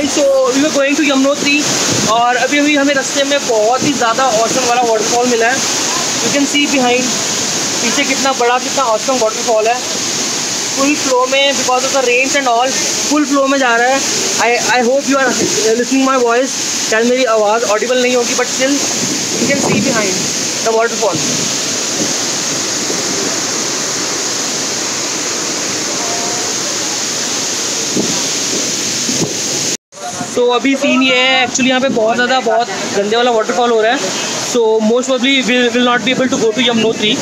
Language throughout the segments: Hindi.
हेलो भाई so we are going to Yamunotri और अभी अभी हमें रास्ते में बहुत ही ज़्यादा औसम वाला वाटरफॉल मिला है। यू कैन सी बिहाइंड पीछे कितना बड़ा, कितना औसम वाटरफॉल है। फुल फ्लो में because of the rains and all full flow में जा रहा है। I I hope you are listening my voice शायद मेरी आवाज़ ऑडिबल नहीं होगी but still you can see behind the waterfall तो अभी सीन ये है. एक्चुअली यहाँ पे बहुत ज़्यादा बहुत गंदे वाला वाटरफॉल हो रहा है. So most probably will will not be able to go to Yamunotri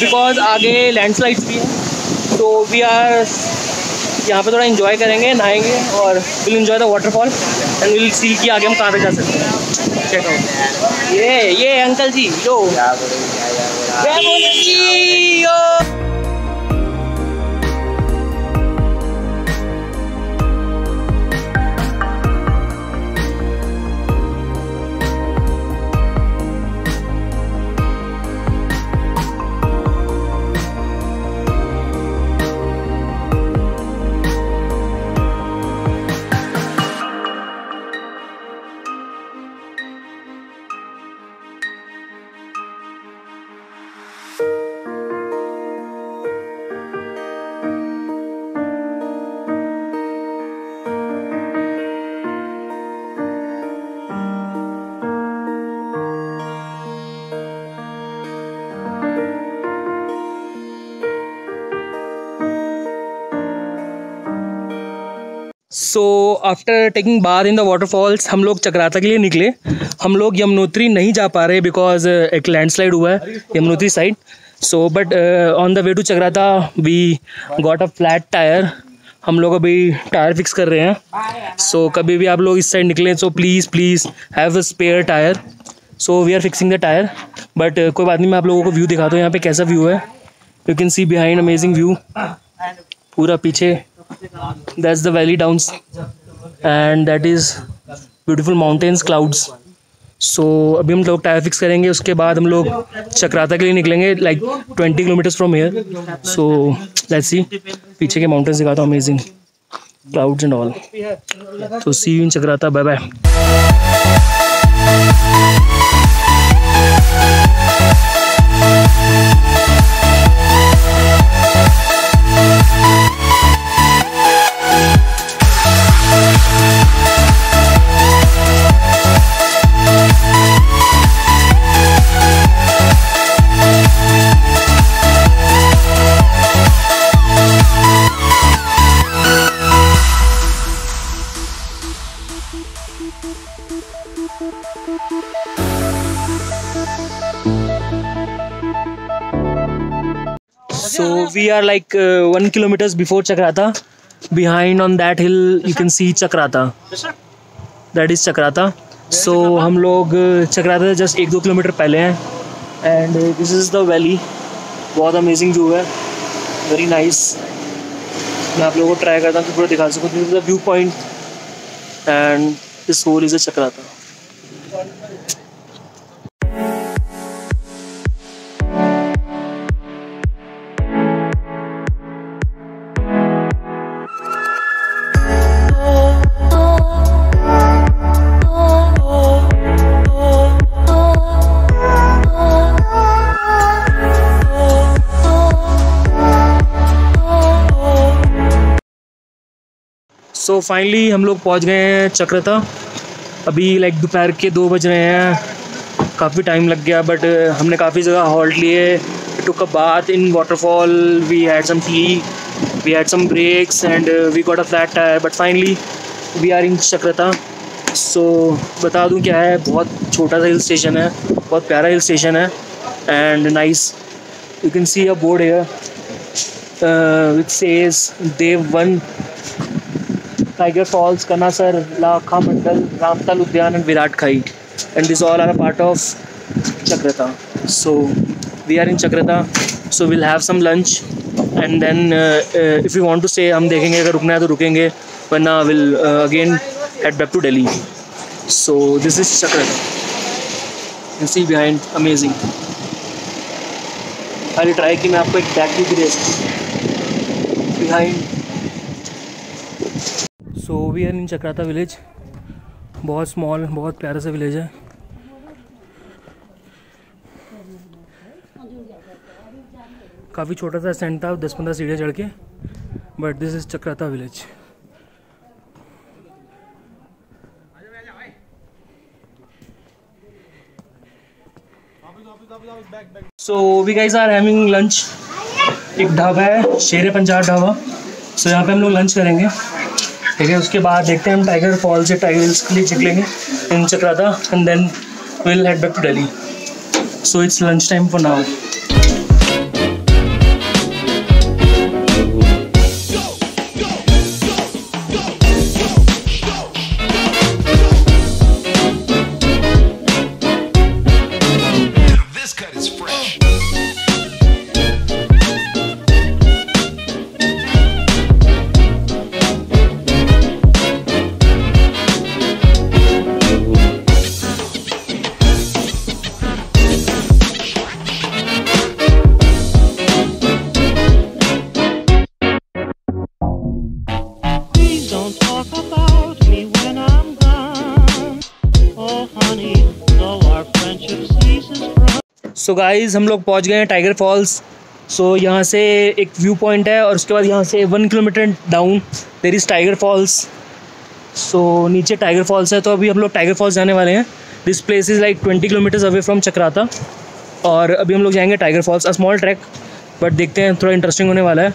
because आगे लैंडस्लाइड्स भी हैं. तो वी आर यहाँ पे थोड़ा इन्जॉय करेंगे नहाएँगे और will enjoy the waterfall and will see कि आगे हम कहाँ तक जा सकते हैं. चेक आउट ये ये अंकल जी यो क्या बोले so after taking bath in the waterfalls हम लोग चक्राता के लिए निकले। हम लोग यमुनोत्री नहीं जा पा रहे बिकॉज़ एक लैंडस्लाइड हुआ है Yamunotri side so but on the way to Chakrata we got a flat tyre हम लोग अभी टायर फिक्स कर रहे हैं। सो so, कभी भी आप लोग इस साइड निकलें तो please please have a spare tyre so we are fixing the tyre but कोई बात नहीं मैं आप लोगों को व्यू दिखाता हूँ। यहाँ पे कैसा व्यू है? You can see behind amazing view पूरा पीछे that's the valley downs. And that is beautiful mountains clouds. So so, अभी हम लोग टायर फिक्स करेंगे उसके बाद हम लोग चक्राता के लिए निकलेंगे like twenty kilometres from here so let's see पीछे के माउंटेन्स दिखाता हूँ अमेजिंग क्लाउड्स एंड ऑल तो see you in Chakrata bye bye are like uh, one kilometers before chakrata. Behind on that hill you can see chakrata. That is chakrata. So हम लोग चक्राता से जस्ट एक दो किलोमीटर पहले हैं. And this is the valley बहुत अमेजिंग व्यू है. वेरी नाइस मैं आप लोगों को ट्राई करता हूँ पूरा दिखा सकूँ. This is the view point and this whole is a Chakrata finally हम लोग पहुँच गए हैं चक्रता। अभी लाइक दोपहर के दो बज रहे हैं। काफ़ी टाइम लग गया बट हमने काफ़ी जगह हॉल्ट लिए। Took a bath in waterfall we had some tea we had some breaks and we got a flat tyre but finally we are in Chakrata. So बता दूँ क्या है, बहुत छोटा सा हिल स्टेशन है, बहुत प्यारा हिल स्टेशन है and nice you can see a board here which says Dev Van tiger falls Kanasar Lakha Mandal Ramtal Udyan and Virat Khai and this all are a part of Chakrata so we are in Chakrata so we'll have some lunch and then if you want to say हम देखेंगे अगर रुकना है तो रुकेंगे वरना will again head back to Delhi so this is Chakrata you see behind amazing अरे ट्राई की मैं आपको एक बैक भी दे सकूँ behind so we are in Chakrata village बहुत स्मॉल बहुत प्यारा सा विलेज है। काफ़ी छोटा सा सेंट था दस पंद्रह सीढ़ियाँ चढ़ के but this is Chakrata village so we guys are having lunch एक ढाबा है, शेर पंजाब ढाबा। सो यहाँ पे हम लोग लंच करेंगे। ठीक है, उसके बाद देखते हैं हम टाइगर फॉल से टाइगर हिल्स के लिए चेक लेंगे in Chakrata and then will head back to Delhi so it's lunch time for now so guys हम लोग पहुँच गए हैं टाइगर फॉल्स सो यहाँ से एक व्यू पॉइंट है और उसके बाद यहाँ से one kilometre down there is tiger falls so नीचे टाइगर फॉल्स है तो अभी हम लोग टाइगर फॉल्स जाने वाले हैं. This place is like twenty kilometres away from Chakrata और अभी हम लोग जाएँगे tiger falls a small track but देखते हैं, थोड़ा इंटरेस्टिंग होने वाला है.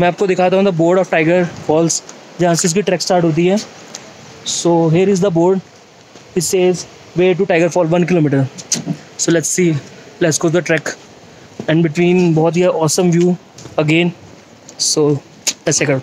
मैं आपको दिखाता हूँ the board of tiger falls जहाँ से इसकी ट्रैक स्टार्ट होती है. So here is the board it says way to tiger fall one kilometre so let's see let's go to the trek and between both here awesome view again. So let's check out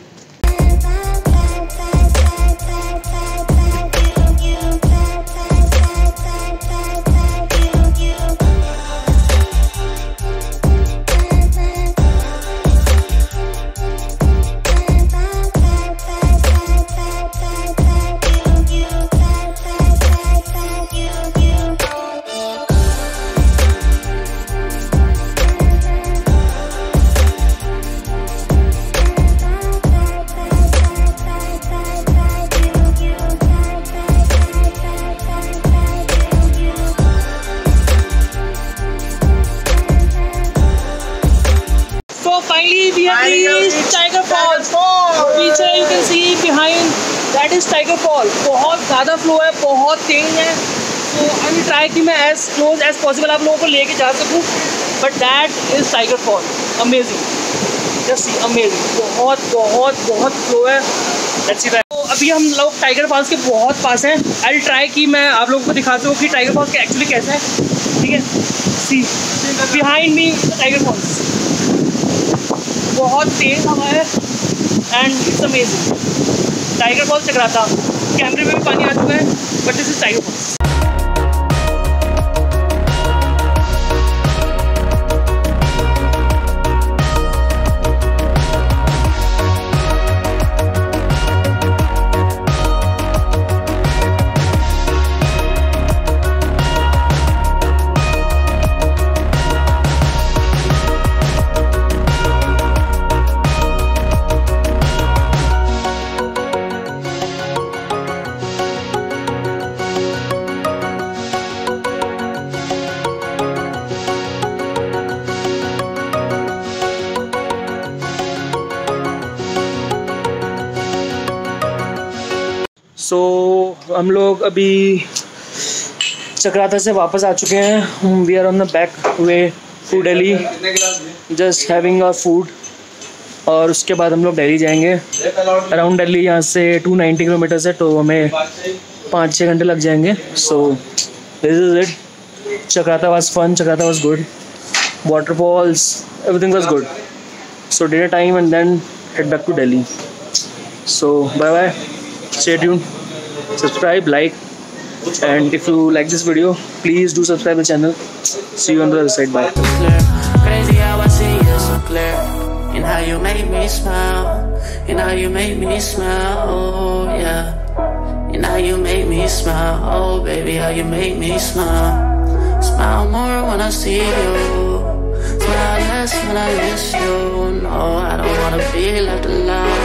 finally we have reached Tiger Falls. पीछे you can see behind that is Tiger Fall. बहुत ज़्यादा फ्लो है बहुत तेज है। तो आई ट्राई कि मैं एज क्लोज एज पॉसिबल आप लोगों को लेके जा सकूँ। But that is tiger fall amazing just see amazing बहुत बहुत बहुत फ्लो है। Let's see that. तो अभी हम लोग टाइगर फॉल्स के बहुत पास हैं। आई ट्राई कि मैं आप लोगों को दिखा सकूँ कि टाइगर फॉल्स के एक्चुअली कैसा है। ठीक है? See behind me tiger falls बहुत तेज हवा है। And it's amazing tiger falls Chakrata. कैमरे में भी पानी आ चुका है but this is tiger falls हम लोग अभी चक्राता से वापस आ चुके हैं। We are on the back way to Delhi just having a food और उसके बाद हम लोग दिल्ली जाएँगे। अराउंड दिल्ली यहाँ से 290 किलोमीटर है तो हमें पाँच छः घंटे लग जाएँगे। So this is it Chakrata was fun Chakrata was good waterfalls everything was good. So dinner time and then head back to Delhi so bye bye stay tuned. Subscribe like and if you like this video please do subscribe the channel see you on the other side bye. And how you me smile. And how you me smile. Oh, yeah. And how you me smile. Oh, baby, how you me smile. Smile more when I see you. Smile less when I miss you. No, I don't wanna be left alone.